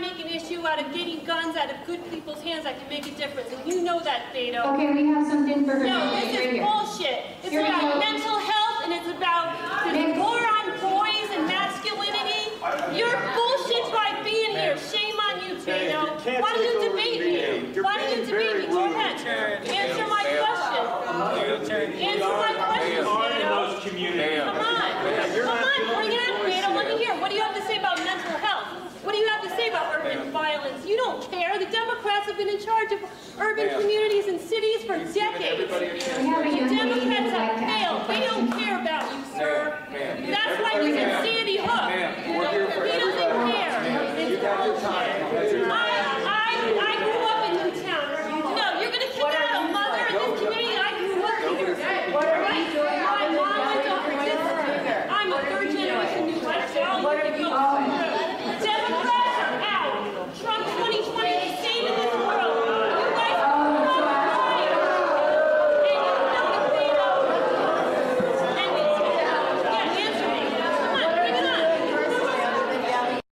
make an issue out of getting guns out of good people's hands that can make a difference, and you know that, Beto. Okay, we have something for her No, to this say right is here. bullshit. It's Here about mental health and it's about the Nick. war on boys and masculinity. You're bullshit by being here. Shame on you, Beto. you Why don't you debate me? Why don't you debate me? Go ahead. Answer my question. Answer my question, are in Beto. those communities. Come on. you're Come not on, the bring it only on, voice Beto. Let me here. hear. What do you have to say about mental health? What do you have to say about urban violence? You don't care. The Democrats have been in charge of urban Ma'am. communities and cities for decades.